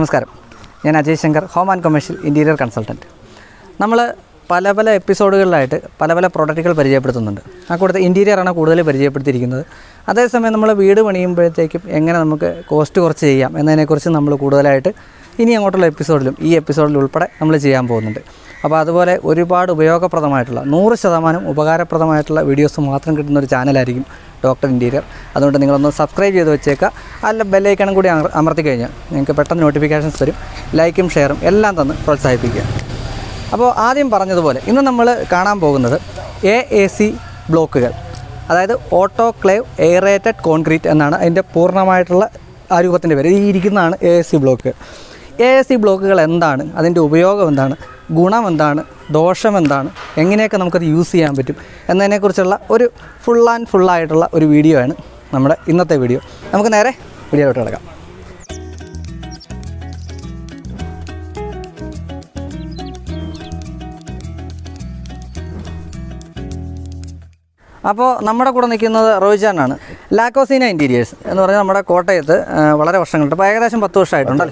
നമസ്കാരം. ഞാൻ Ajay Shankar home and commercial interior consultant നമ്മൾ പല പല എപ്പിസോഡുകളിലായിട്ട് പല പല പ്രോഡക്റ്റുകൾ പരിചയപ്പെടുത്തുന്നുണ്ട്. ആ കൂട്ടത്തിൽ ഇന്റീരിയറാണ് കൂടുതൽ പരിചയപ്പെടുത്തിയിരിക്കുന്നത്. അതേസമയം നമ്മൾ വീട് പണിയുമ്പോഴത്തേക്കും എങ്ങനെ നമുക്ക് കോസ്റ്റ് കുറച്ച് ചെയ്യാം എന്നതിനെക്കുറിച്ച് നമ്മൾ കൂടുതലായിട്ട് ഇനി അങ്ങോട്ടുള്ള എപ്പിസോഡിലും ഈ എപ്പിസോഡിൽ ഉൾപ്പെടെ നമ്മൾ ചെയ്യാൻ പോകുന്നുണ്ട്. അപ്പോൾ അതുപോലെ ഒരുപാട് ഉപയോഗപ്രദമായിട്ടുള്ള നൂറ് ശതമാനം ഉപകാരപ്രദമായിട്ടുള്ള വീഡിയോസ് മാത്രം കിട്ടുന്ന ഒരു ചാനലായിരിക്കും ഡോക്ടർ ഇന്റീരിയർ അതുകൊണ്ട് നിങ്ങളൊന്ന് സബ്സ്ക്രൈബ് ചെയ്ത് വെച്ചേക്കുക. അല്ല ബെല്ലൈക്കണം കൂടി അമർത്തി കഴിഞ്ഞാൽ നിങ്ങൾക്ക് പെട്ടെന്ന് നോട്ടിഫിക്കേഷൻസ് വരും. ലൈക്കും ഷെയറും എല്ലാം തന്ന് പ്രോത്സാഹിപ്പിക്കുക. അപ്പോൾ ആദ്യം പറഞ്ഞതുപോലെ ഇന്ന് നമ്മൾ കാണാൻ പോകുന്നത് എ എ സി ബ്ലോക്കുകൾ. അതായത് ഓട്ടോക്ലേവ് എയറേറ്റഡ് കോൺക്രീറ്റ് എന്നാണ് അതിന്റെ പൂർണമായിട്ടുള്ള ആ രൂപത്തിന്റെ പേര്. ഈ ഇരിക്കുന്നതാണ് A A C block. A A C ബ്ലോക്കുകൾ എന്താണ്? അതിന്റെ ഉപയോഗം എന്താണ്? ഗുണം എന്താണ് ദോഷം എന്താണ് എങ്ങനെയൊക്കെ നമുക്കത് യൂസ് ചെയ്യാൻ പറ്റും? എന്നതിനെക്കുറിച്ചുള്ള ഒരു ഫുൾ ആൻഡ് ഫുള്ളായിട്ടുള്ള ഒരു വീഡിയോ ആണ് നമ്മുടെ ഇന്നത്തെ വീഡിയോ നമുക്ക് നേരെ വീഡിയോയിലോട്ട് കിടക്കാം. അപ്പോൾ നമ്മുടെ കൂടെ നിൽക്കുന്നത് റോയിജാനാണ് ലാക്കോസീന ഇന്റീരിയേഴ്സ് എന്ന് പറഞ്ഞാൽ നമ്മുടെ കോട്ടയത്ത് വളരെ വർഷങ്ങളുണ്ട് അപ്പോൾ ഏകദേശം പത്ത് വർഷമായിട്ടുണ്ട്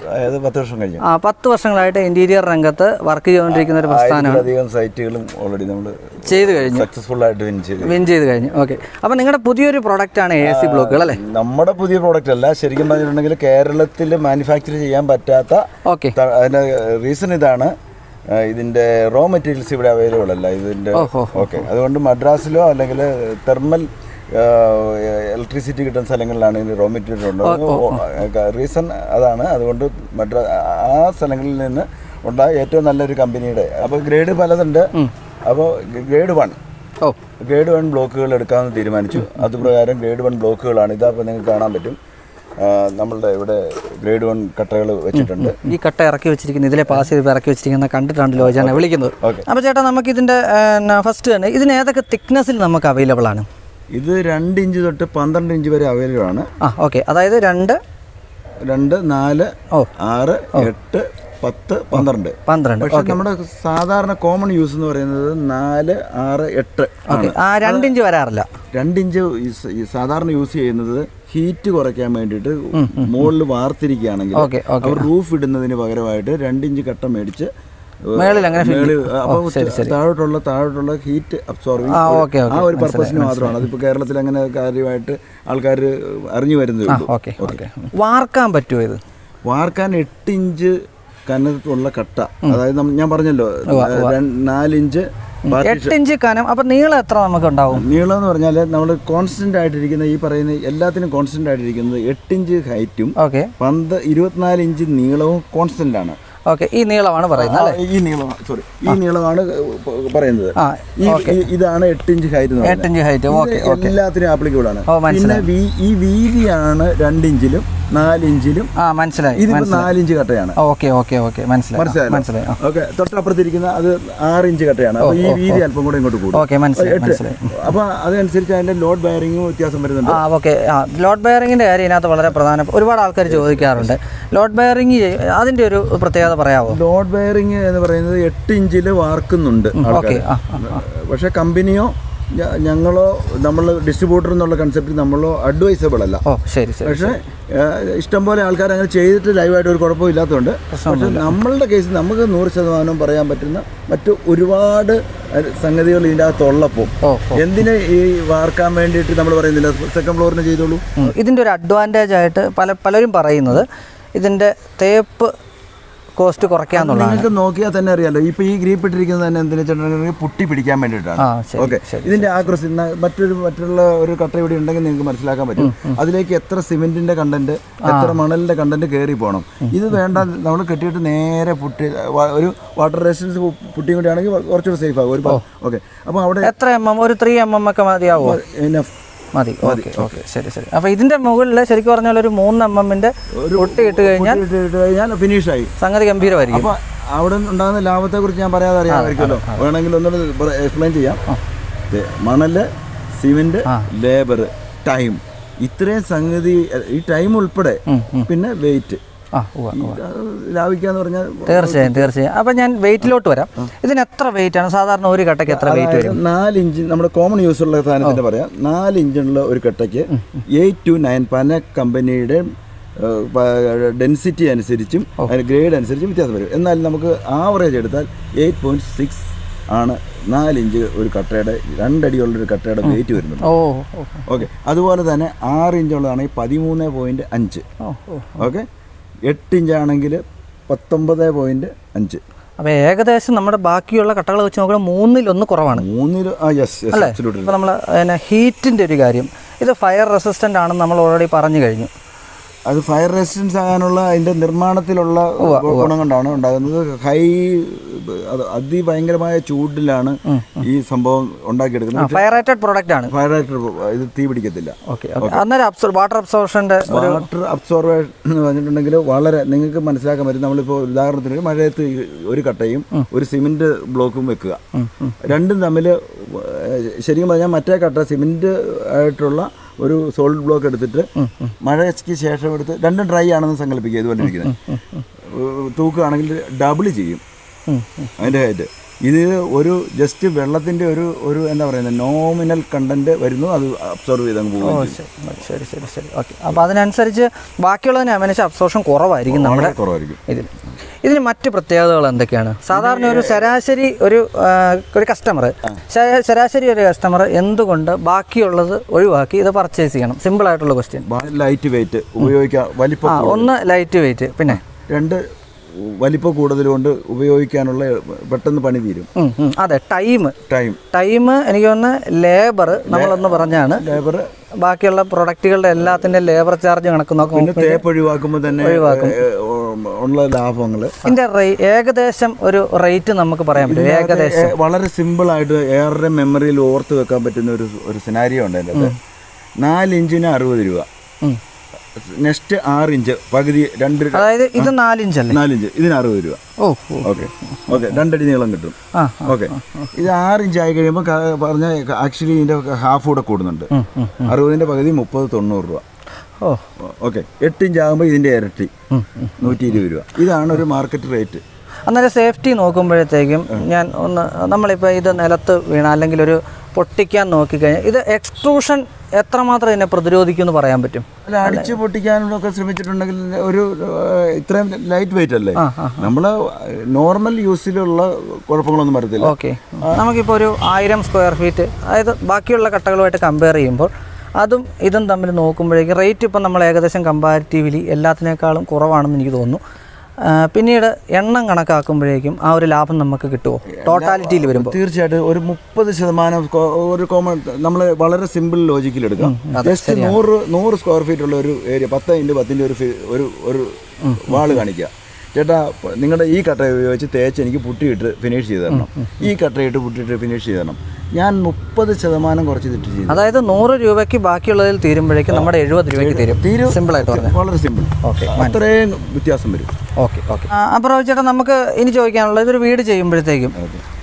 പത്ത് വർഷം കഴിഞ്ഞു. ആ പത്ത് വർഷങ്ങളായിട്ട് ഇന്റീരിയർ രംഗത്ത് വർക്ക് ചെയ്തുകൊണ്ടിരിക്കുന്ന ഒരു പ്രസ്ഥാനമാണ്. സൈറ്റുകളും ഓൾറെഡി നമ്മൾ ചെയ്തു കഴിഞ്ഞു. സക്സസ്ഫുൾ ആയിട്ട് വിൻ ചെയ്തു. വിൻ ചെയ്ത് കഴിഞ്ഞു. ഓക്കെ അപ്പോൾ നിങ്ങളുടെ പുതിയൊരു പ്രോഡക്റ്റ് ആണ് എ സി ബ്ലോക്കുകൾ അല്ലേ? നമ്മുടെ പുതിയ പ്രോഡക്റ്റ് അല്ല. ശരിക്കും പറഞ്ഞിട്ടുണ്ടെങ്കിൽ കേരളത്തിൽ മാനുഫാക്ചർ ചെയ്യാൻ പറ്റാത്ത ഓക്കെ അതിന്റെ റീസൺ ഇതാണ്. ഇതിന്റെ റോ മെറ്റീരിയൽസ് ഇവിടെ അവൈലബിൾ അല്ല. ഇതിന്റെ. ഓക്കെ അതുകൊണ്ട് മദ്രാസിലോ അല്ലെങ്കിൽ തെർമൽ ഇലക്ട്രിസിറ്റി കിട്ടുന്ന സ്ഥലങ്ങളിലാണ് ഇതിന് റോ മെറ്റീരിയൽ ഉള്ളത്. റീസൺ അതാണ്. അതുകൊണ്ട് മദ്രാ ആ സ്ഥലങ്ങളിൽ നിന്ന് ഉണ്ടായ ഏറ്റവും നല്ലൊരു കമ്പനിയുടെ അപ്പോൾ ഗ്രേഡ് പലതുണ്ട്. അപ്പോൾ ഗ്രേഡ് വൺ ഗ്രേഡ് വൺ ബ്ലോക്കുകൾ എടുക്കാമെന്ന് തീരുമാനിച്ചു. അതുപ്രകാരം ഗ്രേഡ് വൺ ബ്ലോക്കുകളാണ് ഇതപ്പോൾ നിങ്ങൾക്ക് കാണാൻ പറ്റും. നമ്മളുടെ ഇവിടെ ഗ്രേഡ് വൺ കട്ടകൾ വെച്ചിട്ടുണ്ട്. ഈ കട്ട ഇറക്കി വെച്ചിരിക്കുന്നത് ഇതിലെ പാസ് ചെയ്ത് ഇറക്കി വെച്ചിരിക്കുന്ന കണ്ടിട്ടാണ് ലോജാനെ വിളിക്കുന്നത്. അപ്പോൾ ചേട്ടാ നമുക്ക് ഇതിന്റെ ഫസ്റ്റ് തന്നെ ഇതിന് ഏതൊക്കെ തിക്നെസ്സിൽ നമുക്ക് അവൈലബിൾ ആണ്? ഇത് രണ്ട് ഇഞ്ച് തൊട്ട് പന്ത്രണ്ട് ഇഞ്ച് വരെ അവൈലബിൾ ആണ്. ആ ഓക്കെ അതായത് രണ്ട് രണ്ട് നാല് ഓ. ആറ് എട്ട് പത്ത് പന്ത്രണ്ട്. പന്ത്രണ്ട്. പക്ഷെ നമ്മുടെ സാധാരണ കോമൺ യൂസ് എന്ന് പറയുന്നത് നാല് ആറ് എട്ട് രണ്ടിഞ്ച് വരാറില്ല. രണ്ട് ഇഞ്ച് ഈ സ- ഈ സാധാരണ യൂസ് ചെയ്യുന്നത് ഹീറ്റ് കുറയ്ക്കാൻ വേണ്ടിയിട്ട് മുകളിൽ വാർത്തിരിക്കുകയാണെങ്കിൽ അവർ റൂഫ് ഇടുന്നതിന് പകരമായിട്ട് രണ്ടിഞ്ച് കട്ട മേടിച്ച് താഴോട്ടുള്ള താഴോട്ടുള്ള ഹീറ്റ് അബ്സോർബിങ് ആ ഒരു പർപ്പസിന് മാത്രമാണ്. അതിപ്പോൾ കേരളത്തിൽ അങ്ങനെ കാര്യമായിട്ട് ആൾക്കാർ അറിഞ്ഞു വരുന്നേ ഉള്ളൂ. Okay okay. വാർക്കാൻ പറ്റുമോ ഇത്? വാർക്കാൻ എട്ട് ഇഞ്ച് കനത്തുള്ള കട്ട. അതായത് ഞാൻ പറഞ്ഞല്ലോ നാലിഞ്ച് എട്ടിഞ്ച് കനം അപ്പൊ നീളം എത്ര നമുക്ക് ഉണ്ടാവും നീളം എന്ന് പറഞ്ഞാൽ നമ്മൾ കോൺസ്റ്റന്റ് ആയിട്ടിരിക്കുന്ന ഈ പറയുന്ന എല്ലാത്തിനും കോൺസ്റ്റന്റ് ആയിട്ടിരിക്കുന്നത് എട്ടിഞ്ച് ഹൈറ്റും പന്ത് ഇരുപത്തിനാല് ഇഞ്ച് നീളവും കോൺസ്റ്റന്റ് ആണ്. ഓക്കെ ഈ നീളമാണ് പറയുന്നത് ഈ നീളമാണ് സോറി ഈ നീളമാണ് പറയുന്നത്. ഇതാണ് എട്ട് ഇഞ്ച് ഹൈറ്റ് എട്ട് ഇഞ്ച് ഹൈറ്റ് എല്ലാത്തിനും ആപ്ലിക്കബിൾ ആണ്. പിന്നെ ഈ വീതിയാണ് രണ്ടിഞ്ചിലും നാല് ഇഞ്ചിലും. ആ മനസ്സിലായി ഇതിപ്പോ നാലിഞ്ച് കട്ടയാണ്. ഓക്കെ ഓക്കെ ഓക്കെ മനസ്സിലായി മനസ്സിലായി. ഓക്കെ തൊട്ടപ്പുറത്തിരിക്കുന്ന അത് ആറിഞ്ച് കട്ടയാണ്. അപ്പൊ ഈ വീതി അല്പം കൂടെ ഇങ്ങോട്ട് കൂടും. ഓക്കെ മനസ്സിലായി അപ്പൊ അതനുസരിച്ച് അതിന്റെ ലോഡ് ബയറിംഗും വ്യത്യാസം വരുന്നുണ്ട്. ആ ഓക്കെ ലോഡ് ബയറിംഗിന്റെ കാര്യം ഇതിനകത്ത് വളരെ പ്രധാന ഒരുപാട് ആൾക്കാർ ചോദിക്കാറുണ്ട്. ലോഡ് ബയറിംഗ് അതിന്റെ ഒരു പ്രത്യേകത പറയാമോ ലോഡ് വയറിംഗ് എന്ന് പറയുന്നത് എട്ട് ഇഞ്ചിൽ വാർക്കുന്നുണ്ട് പക്ഷെ കമ്പനിയോ ഞങ്ങളോ നമ്മൾ ഡിസ്ട്രിബ്യൂട്ടർ എന്നുള്ള കൺസെപ്റ്റ് നമ്മളോ അഡ്വൈസബിൾ അല്ല. ശരി പക്ഷേ ഇഷ്ടംപോലെ ആൾക്കാർ അങ്ങനെ ചെയ്തിട്ട് ലൈവായിട്ട് ഒരു കുഴപ്പമില്ലാത്തതുകൊണ്ട് പക്ഷെ നമ്മളുടെ കേസിൽ നമുക്ക് നൂറ് ശതമാനം പറയാൻ പറ്റുന്ന മറ്റു ഒരുപാട് സംഗതികൾ ഇതിന്റെ അകത്തുള്ളപ്പോൾ എന്തിന് ഈ വാർക്കാൻ വേണ്ടിയിട്ട് നമ്മൾ പറയുന്നില്ല? സെക്കൻഡ് ഫ്ലോറിന് ചെയ്തോളൂ. ഇതിന്റെ ഇതിന്റെ ഒരു അഡ്വാന്റേജ് ആയിട്ട് പല പലരും പറയുന്നത് ഇതിന്റെ തേപ്പ് കോസ്റ്റ് കുറയ്ക്കാന്നുള്ളതാണ്. നിങ്ങൾക്ക് നോക്കിയാൽ തന്നെ അറിയാലോ ഇപ്പൊ ഈ ഗ്രീപ്പ് ഇട്ടിരിക്കുന്നത് തന്നെ എന്തിനാ വെച്ചിട്ടുണ്ടെങ്കിൽ പുട്ടി പിടിക്കാൻ വേണ്ടിയിട്ടാണ്. ഓക്കെ. ഇതിന്റെ ആക്രസി മറ്റൊരു മറ്റുള്ള ഒരു കട്ട ഇവിടെ ഉണ്ടെങ്കിൽ നിങ്ങൾക്ക് മനസ്സിലാക്കാൻ പറ്റും. അതിലേക്ക് എത്ര സിമെന്റിന്റെ കണ്ടന്റ് എത്ര മണലിന്റെ കണ്ടന്റ് കയറി പോകണം ഇത് വേണ്ട നമ്മൾ കെട്ടിയിട്ട് നേരെ പുട്ടി ഒരു വാട്ടർ റെസിസ്റ്റൻസ് പുട്ടിയും കൂടി ആണെങ്കിൽ കുറച്ചുകൂടി സേഫ് ആകും. ഒരു ഓക്കെ. അപ്പോൾ അവിടെ എത്ര എം എം ഒരു ത്രീ എം എം ഒക്കെ മതിയാവും. മതി. Okay okay. ശരി ശരി. അപ്പോൾ ഇതിന്റെ മുകളിൽ ശരിക്കും പറഞ്ഞാൽ ഒരു മൂന്ന് എം എമ്മിന്റെ പൊട്ടി ഇട്ട് കഴിഞ്ഞാൽ ഫിനിഷായി. കഴിഞ്ഞാൽ സംഗതി ഗംഭീരമായിരിക്കും. അപ്പോൾ അവിടെ ഉണ്ടാകുന്ന ലാഭത്തെ കുറിച്ച് ഞാൻ പറയാതെ അറിയാമായിരിക്കുമല്ലോ വേണമെങ്കിൽ ഒന്നുകൂടെ എക്സ്പ്ലെയിൻ ചെയ്യാം. മണൽ സിമെന്റ് ലേബർ ടൈം ഇത്രയും സംഗതി ഈ ടൈം ഉൾപ്പെടെ പിന്നെ വെയിറ്റ് ലാഭിക്കാന്ന് പറഞ്ഞാൽ തീർച്ചയായും തീർച്ചയായും. അപ്പം ഞാൻ വെയിറ്റിലോട്ട് വരാം. ഇതിന് എത്ര വെയിറ്റ് ആണ്? സാധാരണ ഒരു കട്ടയ്ക്ക് എത്ര വെയിറ്റ് വരും? നാല് ഇഞ്ച് നമ്മുടെ കോമൺ യൂസ് ഉള്ള സാധനത്തിന്റെ പറയാം. നാല് ഇഞ്ചുള്ള ഒരു കട്ടയ്ക്ക് എയ്റ്റ് ടു നയൻ പന കമ്പനിയുടെ ഡെൻസിറ്റി അനുസരിച്ചും അതിന് ഗ്രേഡ് അനുസരിച്ചും വ്യത്യാസം വരും. എന്നാൽ നമുക്ക് ആവറേജ് എടുത്താൽ എയ്റ്റ് പോയിന്റ് സിക്സ് ആണ് നാലിഞ്ച് ഒരു കട്ടയുടെ രണ്ടടിയുള്ള ഒരു കട്ടയുടെ വെയിറ്റ് ഓ ഓക്കെ അതുപോലെ തന്നെ ആറ് ഇഞ്ചുള്ളതാണെങ്കിൽ പതിമൂന്ന് പോയിന്റ് അഞ്ച്. ഓക്കെ എട്ട് ഇഞ്ചാണെങ്കിൽ പത്തൊമ്പത് പോയിന്റ് അഞ്ച്. അപ്പോൾ ഏകദേശം നമ്മുടെ ബാക്കിയുള്ള കട്ടകൾ വെച്ച് നോക്കുമ്പോൾ മൂന്നിലൊന്ന് കുറവാണ്. മൂന്നിൽ ഇപ്പോൾ നമ്മൾ പിന്നെ ഹീറ്റിന്റെ ഒരു കാര്യം. ഇത് ഫയർ റെസിസ്റ്റന്റ് ആണെന്ന് നമ്മൾ ഓൾറെഡി പറഞ്ഞു കഴിഞ്ഞു. അത് ഫയർ റെസിസ്റ്റൻസ് ആകാനുള്ള അതിന്റെ നിർമ്മാണത്തിലുള്ള ഗുണം കൊണ്ടാണ് ഉണ്ടാകുന്നത് ഹൈ അത് അതിഭയങ്കരമായ ചൂടിലാണ് ഈ സംഭവം ഉണ്ടാക്കിയെടുക്കുന്നത്. ഫയർ റേറ്റഡ് പ്രോഡക്റ്റ് ആണ്. ഫയർ റേറ്റഡ് ഇത് തീ പിടിക്കത്തില്ല. അന്നേരം വാട്ടർ അബ്സോർഷന്റെ വാട്ടർ അബ്സോർവേഷൻ എന്ന് പറഞ്ഞിട്ടുണ്ടെങ്കിൽ വളരെ നിങ്ങൾക്ക് മനസ്സിലാക്കാൻ പറ്റും. നമ്മളിപ്പോൾ ഉദാഹരണത്തിന് മഴയത്ത് ഒരു കട്ടയും ഒരു സിമെന്റ് ബ്ലോക്കും വെക്കുക. രണ്ടും തമ്മിൽ ശരിക്കും പറഞ്ഞാൽ മറ്റേ കട്ട സിമെന്റ് ആയിട്ടുള്ള ഒരു സോളിഡ് ബ്ലോക്ക് എടുത്തിട്ട് മഴയ്ക്ക് ശേഷം എടുത്ത് രണ്ടും ഡ്രൈ ആണെന്ന് സങ്കല്പിക്കുക ഇതുപോലെ ഇരിക്കുന്നത്. തൂക്കുകയാണെങ്കിൽ ഡബിൾ ചെയ്യും. അതിന്റെ ഹൈറ്റ് ഇത് ഒരു ജസ്റ്റ് വെള്ളത്തിന്റെ ഒരു ഒരു എന്താ പറയുന്നത് നോമിനൽ കണ്ടന്റ് വരുന്നു. അത് അബ്സോർവ് ചെയ്ത് അങ്ങ് പോകും ശരി. ശരി ശരി ഓക്കെ അപ്പോൾ അതിനനുസരിച്ച് ബാക്കിയുള്ളതിനെ അപേക്ഷിച്ച് അബ്സോർഷൻ കുറവായിരിക്കും നമ്മുടെ കുറവായിരിക്കും. ഇതിൽ. ഇതിന് മറ്റു പ്രത്യേകതകൾ എന്തൊക്കെയാണ്? സാധാരണ ഒരു ശരാശരി ഒരു ഒരു കസ്റ്റമർ ശരാശരി ഒരു കസ്റ്റമർ എന്തുകൊണ്ട് ബാക്കിയുള്ളത് ഒഴിവാക്കി ഇത് പർച്ചേസ് ചെയ്യണം? സിമ്പിൾ ആയിട്ടുള്ള ക്വസ്റ്റ്യൻ ലൈറ്റ് വെയിറ്റ് ഉപയോഗിക്കാം ഒന്ന് ലൈറ്റ് വെയിറ്റ് പിന്നെ? രണ്ട് വലിപ്പം കൂടുതൽ കൊണ്ട് ഉപയോഗിക്കാനുള്ള പെട്ടെന്ന് പണി തീരും. അതെ ടൈം ടൈം ടൈം എനിക്ക് തോന്നുന്നു ലേബർ നമ്മളൊന്ന് പറഞ്ഞാണ്. ലേബർ ബാക്കിയുള്ള പ്രൊഡക്റ്റുകളുടെ എല്ലാത്തിന്റെ ലേബർ ചാർജ് കണക്ക് തേപ്പ് ഒഴിവാക്കുമ്പോൾ തന്നെ ഉള്ള ലാഭങ്ങൾ ഏകദേശം ഒരു റേറ്റ് നമുക്ക് പറയാൻ പറ്റും. ഏകദേശം. വളരെ സിമ്പിൾ ആയിട്ട് ഏറെ മെമ്മറിയിൽ ഓർത്ത് വെക്കാൻ പറ്റുന്ന ഒരു ഒരു സിനാരിയോ ഉണ്ട് നാലിഞ്ചിന് നാല് ഇഞ്ചിന് അറുപത് രൂപ. നെക്സ്റ്റ് ആറ് ഇഞ്ച് പകുതി രണ്ട് അതായത് ഇത് നാലിഞ്ചല്ലേ നാലിഞ്ച് ഇതിന് അറുപത് രൂപ. ഓ ഓക്കെ. ഓക്കെ രണ്ടടി നീളം കിട്ടും. ആ ഓക്കെ. ഇത് ആറ് ഇഞ്ച് ആയി കഴിയുമ്പോൾ പറഞ്ഞ ആക്ച്വലി ഇതിന്റെ ഹാഫ് കൂടെ കൂടുന്നുണ്ട്. അറുപതിന്റെ പകുതി മുപ്പത് തൊണ്ണൂറ് രൂപ. ഓ. ഓക്കെ. എട്ട് ഇഞ്ച് ആകുമ്പോൾ ഇതിന്റെ ഇരട്ടി. നൂറ്റി ഇരുപത് രൂപ. ഇതാണ് ഒരു മാർക്കറ്റ് റേറ്റ്. അന്നേരം സേഫ്റ്റി നോക്കുമ്പോഴത്തേക്കും ഞാൻ ഒന്ന് നമ്മളിപ്പോൾ ഇത് നിലത്ത് വീണ അല്ലെങ്കിൽ ഒരു പൊട്ടിക്കാൻ നോക്കിക്കഴിഞ്ഞാൽ ഇത് എക്സ്ട്രൂഷൻ എത്രമാത്രം ഇതിനെ പ്രതിരോധിക്കും എന്ന് പറയാൻ പറ്റും? അല്ല അടിച്ചു പൊട്ടിക്കാനൊക്കെ ശ്രമിച്ചിട്ടുണ്ടെങ്കിൽ ഒരു ഇത്രയും ലൈറ്റ് വെയിറ്റ് അല്ലേ? നമ്മൾ നോർമൽ യൂസിലുള്ള കുഴപ്പങ്ങളൊന്നും വരത്തില്ല. ഓക്കെ നമുക്കിപ്പോൾ ഒരു ആയിരം സ്ക്വയർ ഫീറ്റ് അതായത് ബാക്കിയുള്ള കട്ടകളുമായിട്ട് കമ്പയർ ചെയ്യുമ്പോൾ അതും ഇതും തമ്മിൽ നോക്കുമ്പോഴേക്കും റേറ്റ് ഇപ്പം നമ്മൾ ഏകദേശം കമ്പാരിറ്റീവ്ലി എല്ലാത്തിനേക്കാളും കുറവാണെന്ന് എനിക്ക് തോന്നുന്നു. പിന്നീട് എണ്ണം കണക്കാക്കുമ്പോഴേക്കും ആ ഒരു ലാഭം നമുക്ക് കിട്ടുമോ ടോട്ടാലിറ്റിയിൽ വരുമ്പോൾ തീർച്ചയായിട്ടും ഒരു മുപ്പത് ശതമാനം ഒരു കോമൺ നമ്മൾ വളരെ സിമ്പിൾ ലോജിക്കിൽ എടുക്കാം. ജസ്റ്റ് നൂറ് നൂറ് സ്ക്വയർ ഫീറ്റ് ഉള്ള ഒരു ഏരിയ പത്ത് ഇന്റു പത്തിന്റെ ഒരു ഒരു ഒരു വാൾ കാണിക്കുക. ചേട്ടാ നിങ്ങളുടെ ഈ കട്ട ഉപയോഗിച്ച് തേച്ച് എനിക്ക് പുട്ടിയിട്ട് ഫിനിഷ് ചെയ്ത് തരണം. ഈ കട്ടയിട്ട് പുട്ടിയിട്ട് ഫിനിഷ് ചെയ്ത് തരണം. ഞാൻ മുപ്പത് ശതമാനം കുറച്ച് തെറ്റ് ചെയ്തു. അതായത് നൂറ് രൂപയ്ക്ക് ബാക്കിയുള്ളതിൽ തീരുമ്പോഴേക്കും നമ്മുടെ എഴുപത് രൂപയ്ക്ക് തീരും. സിമ്പിൾ ആയിട്ട് വളരെ സിമ്പിൾ ഓക്കെ അത്രയും വ്യത്യാസം വരും. Okay okay. അപ്പോൾ ചേട്ടാ നമുക്ക് ഇനി ചോദിക്കാനുള്ളത് ഇതൊരു വീട് ചെയ്യുമ്പോഴത്തേക്കും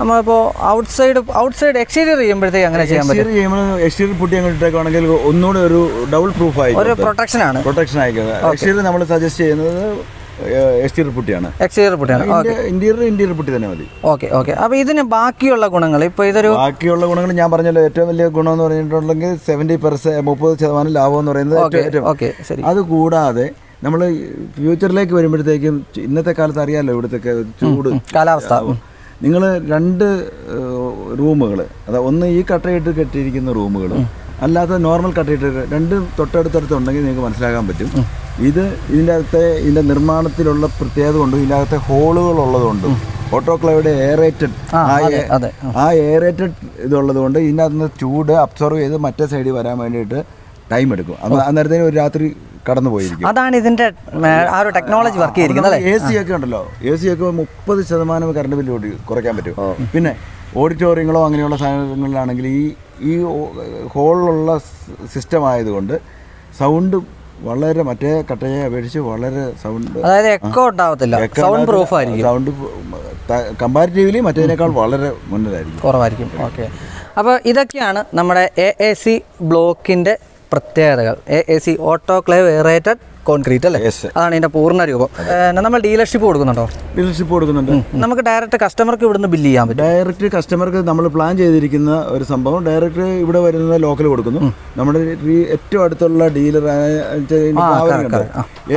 നമ്മളിപ്പോൾ outside outside exterior ചെയ്യുമ്പോഴത്തേക്ക് അങ്ങനെ ചെയ്യാൻ പറ്റും. എക്സ്റ്റീരിയർ ചെയ്യുമ്പോൾ എക്സ്റ്റീരിയർ പുട്ടി അങ്ങോട്ട് ഇട്ടേക്കാണെങ്കിൽ ഒന്നുകൂടെ ഒരു ഡബിൾ പ്രൂഫ് ആയി ഒരു പ്രൊട്ടക്ഷൻ ആണ്. പ്രൊട്ടക്ഷൻ ആയിക്കോട്ടെ. എക്സ്റ്റീരിയർ നമ്മൾ സജസ്റ്റ് ചെയ്യുന്നത് എക്സ്റ്റീരിയർ പുട്ടിയാണ്. എക്സ്റ്റീരിയർ പുട്ടിയാണ്. ഇന്റീരിയർ ഇന്റീരിയർ പുട്ടി തന്നെ മതി. ഓക്കെ ഓക്കെ അപ്പോൾ ഇതിന് ബാക്കിയുള്ള ഗുണങ്ങൾ ഇപ്പോൾ ഇതൊരു ബാക്കിയുള്ള ഗുണങ്ങൾ ഞാൻ പറഞ്ഞല്ലോ ഏറ്റവും വലിയ ഗുണം എന്ന് പറഞ്ഞിട്ടുണ്ടെങ്കിൽ സെവന്റി പെർസെന്റ് മുപ്പത് ശതമാനം ലാഭം എന്ന് പറയുന്നത് ഓക്കെ ശരി. അത് കൂടാതെ നമ്മൾ ഫ്യൂച്ചറിലേക്ക് വരുമ്പോഴത്തേക്കും ഇന്നത്തെ കാലത്ത് അറിയാലോ ഇവിടുത്തെ ചൂട് കാലാവസ്ഥ. നിങ്ങൾ രണ്ട് റൂമുകൾ അതാ ഒന്ന് ഈ കട്ടയിട്ട് കെട്ടിയിരിക്കുന്ന റൂമുകളും അല്ലാത്ത നോർമൽ കട്ടിട്ട് രണ്ടും തൊട്ടടുത്തടുത്ത് ഉണ്ടെങ്കിൽ നിങ്ങൾക്ക് മനസ്സിലാക്കാൻ പറ്റും. ഇത് ഇതിന്റെ അകത്തെ ഇതിന്റെ നിർമ്മാണത്തിലുള്ള പ്രത്യേകത കൊണ്ടും ഇതിന്റെ അകത്തെ ഹോളുകൾ ഉള്ളതുകൊണ്ടും ഓട്ടോക്ലേവിടെ എയറേറ്റഡ് ആ എയറേറ്റഡ് ഇതുള്ളത് കൊണ്ട് ഇതിനകത്ത് ചൂട് അബ്സോർവ് ചെയ്ത് മറ്റേ സൈഡിൽ വരാൻ വേണ്ടിയിട്ട് ടൈം എടുക്കും. അന്നേരത്തേന് ഒരു രാത്രി കടന്നു പോയിരിക്കും. അതാണ് ഇതിന്റെ ആ ഒരു ടെക്നോളജി വർക്ക് ചെയ്തിരിക്കുന്നത് എ സി ഒക്കെ ഉണ്ടല്ലോ. എ സി ഒക്കെ മുപ്പത് ശതമാനം കറണ്ട് ബില്ല് കുറയ്ക്കാൻ പറ്റും. പിന്നെ ഓഡിറ്റോറിയങ്ങളോ അങ്ങനെയുള്ള സാധനങ്ങളിലാണെങ്കിൽ ഈ ഈ ഹോളിലുള്ള സിസ്റ്റം ആയതുകൊണ്ട് സൗണ്ട് വളരെ മറ്റേ കട്ടയെ അപേക്ഷിച്ച് വളരെ സൗണ്ട് അതായത് എക്കോ ഉണ്ടാവത്തില്ല. സൗണ്ട് പ്രൂഫ് ആയിരിക്കും സൗണ്ട് കമ്പാരിറ്റീവ്ലി മറ്റേതിനേക്കാൾ വളരെ മുന്നിലായിരിക്കും. കുറവായിരിക്കും. ഓക്കെ. അപ്പോൾ ഇതൊക്കെയാണ് നമ്മുടെ എ എ സി ബ്ലോക്കിന്റെ പ്രത്യേകതകൾ. A A C autoclave aerated concrete അല്ലേ. അതാണ് ഇതിന്റെ പൂർണ രൂപം. നമ്മൾ ഡീലർഷിപ്പ് കൊടുക്കുന്നുണ്ടോ? ഡീലർഷിപ്പ് കൊടുക്കുന്നുണ്ട്. നമുക്ക് ഡയറക്റ്റ് കസ്റ്റമർക്ക് ഇവിടുന്ന് ബില്ല് ചെയ്യാൻ പറ്റും. ഡയറക്റ്റ് കസ്റ്റമർക്ക് നമ്മൾ പ്ലാൻ ചെയ്തിരിക്കുന്ന ഒരു സംഭവം ഡയറക്റ്റ് ഇവിടെ വരുന്ന ലോക്കൽ കൊടുക്കുന്നു. നമ്മുടെ ഏറ്റവും അടുത്തുള്ള ഡീലർ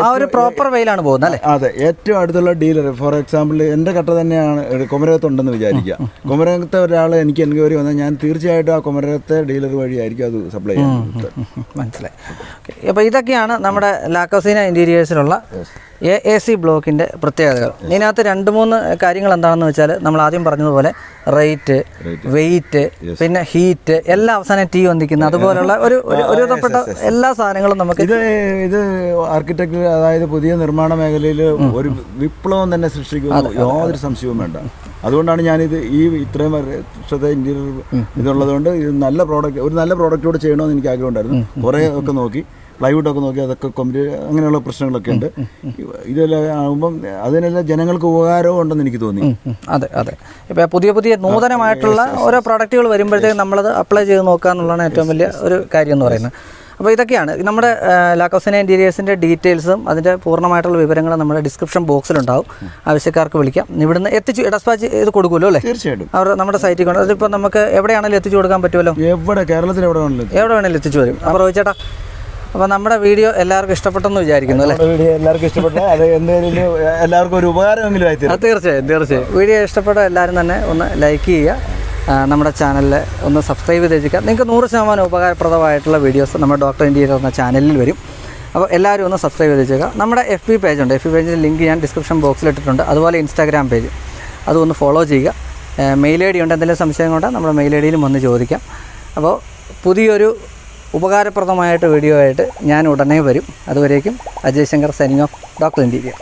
ആ ഒരു പ്രോപ്പർ വെയിലാണ് പോകുന്നത് അല്ലേ? അതെ. ഏറ്റവും അടുത്തുള്ള ഡീലർ ഫോർ എക്സാമ്പിൾ എന്റെ കട്ട തന്നെയാണ് കുമരകത്തുണ്ടെന്ന് വിചാരിക്കുക. കുമരകത്തെ ഒരാൾ എനിക്ക് എൻക്വയറി വന്നാൽ ഞാൻ തീർച്ചയായിട്ടും ആ കുമരകത്തെ ഡീലർ വഴിയായിരിക്കും അത് സപ്ലൈ ചെയ്യുന്നത് മനസ്സിലായി. അപ്പോൾ ഇതൊക്കെയാണ് നമ്മുടെ ലാക്കോസീന ഇന്റീരിയേഴ്സിലുള്ള എ എ സി ബ്ലോക്കിന്റെ പ്രത്യേകതകൾ. ഇതിനകത്ത് രണ്ട് മൂന്ന് കാര്യങ്ങൾ എന്താണെന്ന് വെച്ചാൽ നമ്മൾ ആദ്യം പറഞ്ഞതുപോലെ റേറ്റ് വെയിറ്റ് പിന്നെ ഹീറ്റ് എല്ലാം അവസാനം ടീ വന്നിക്കുന്ന അതുപോലുള്ള ഒരു ഒരു വിധപ്പെട്ട എല്ലാ സാധനങ്ങളും നമുക്ക് ഇത് ഇത് ആർക്കിടെക്ട് അതായത് പുതിയ നിർമ്മാണ മേഖലയിൽ ഒരു വിപ്ലവം തന്നെ സൃഷ്ടിക്കുന്നു യാതൊരു സംശയവും വേണ്ട. അതുകൊണ്ടാണ് ഞാനിത് ഈ ഇത്രയും വർഷത്തെ ഇന്റീരിയർ ഇതുള്ളതുകൊണ്ട് ഇത് നല്ല പ്രോഡക്റ്റ് ഒരു നല്ല പ്രോഡക്റ്റോട് ചെയ്യണമെന്ന് എനിക്ക് ആഗ്രഹം ഉണ്ടായിരുന്നു കുറേ ഒക്കെ നോക്കി. പ്ലൈവുഡ് ഒക്കെ നോക്കി അതൊക്കെ കൊമ്പ് അങ്ങനെയുള്ള പ്രശ്നങ്ങളൊക്കെ ഉണ്ട്. ഇതെല്ലാം ആകുമ്പം അതിനെല്ലാം ജനങ്ങൾക്ക് ഉപകാരവും ഉണ്ടെന്ന് എനിക്ക് തോന്നി. അതെ അതെ. ഇപ്പോൾ പുതിയ പുതിയ നൂതനമായിട്ടുള്ള ഓരോ പ്രോഡക്റ്റുകൾ വരുമ്പോഴത്തേക്ക് നമ്മളത് അപ്ലൈ ചെയ്ത് നോക്കുക എന്നുള്ളതാണ് ഏറ്റവും വലിയ ഒരു കാര്യം എന്ന് പറയുന്നത്. അപ്പോൾ ഇതൊക്കെയാണ്. നമ്മുടെ ലാക്കോസിന ഇന്റീരിയേഴ്സിന്റെ ഡീറ്റെയിൽസും അതിന്റെ പൂർണമായിട്ടുള്ള വിവരങ്ങളും നമ്മുടെ ഡിസ്ക്രിപ്ഷൻ ബോക്സിലുണ്ടാവും. ആവശ്യക്കാർക്ക് വിളിക്കാം. ഇവിടുന്ന് എത്തിച്ചു ഇടസ്പാച്ച് ചെയ്ത് കൊടുക്കുമല്ലോ അല്ലേ? തീർച്ചയായിട്ടും. അവർ നമ്മുടെ സൈറ്റിൽ കൊണ്ട്. അതിപ്പോൾ നമുക്ക് എവിടെയാണെങ്കിലും എത്തിച്ചു കൊടുക്കാൻ പറ്റുമല്ലോ? എവിടെ കേരളത്തിൽ എവിടെ വേണമെങ്കിലും എവിടെ വേണമെങ്കിലും എത്തിച്ചു വരും. അപ്പോൾ ചേട്ടാ അപ്പോൾ നമ്മുടെ വീഡിയോ എല്ലാവർക്കും ഇഷ്ടപ്പെട്ടെന്ന് വിചാരിക്കുന്നു അല്ലേ? വീഡിയോ എല്ലാവർക്കും ഇഷ്ടപ്പെട്ട. അത് എന്തെങ്കിലും എല്ലാവർക്കും ഒരു ഉപകാരമെങ്കിലും അത് തീർച്ചയായും തീർച്ചയായും. വീഡിയോ ഇഷ്ടപ്പെട്ട എല്ലാവരും തന്നെ ഒന്ന് ലൈക്ക് ചെയ്യുക. നമ്മുടെ ചാനലിൽ ഒന്ന് സബ്സ്ക്രൈബ് ചെയ്ത് വെച്ചിരിക്കുക. നിങ്ങൾക്ക് നൂറ് ശതമാനം ഉപകാരപ്രദമായിട്ടുള്ള വീഡിയോസ് നമ്മുടെ ഡോക്ടർ ഇന്റീരിയർ എന്ന ചാനലിൽ വരും. അപ്പോൾ എല്ലാവരും ഒന്ന് സബ്സ്ക്രൈബ് ചെയ്ത് വെച്ചേക്കുക. നമ്മുടെ എഫ് ബി പേജ് ഉണ്ട്. എഫ് ബി പേജിന്റെ ലിങ്ക് ഞാൻ ഡിസ്ക്രിപ്ഷൻ ബോക്സിൽ ഇട്ടിട്ടുണ്ട്. അതുപോലെ ഇൻസ്റ്റാഗ്രാം പേജ് അതൊന്ന് ഫോളോ ചെയ്യുക. മെയിൽ ഐ ഡി ഉണ്ട്. എന്തെങ്കിലും സംശയം കൊണ്ട് നമ്മുടെ മെയിൽ ഐ ഡിയിലും വന്ന് ചോദിക്കാം. അപ്പോൾ പുതിയൊരു ഉപകാരപ്രദമായിട്ട് വീഡിയോ ആയിട്ട് ഞാൻ ഉടനെ വരും. അതുവരേക്കും Ajay Shankar signing off doctor interior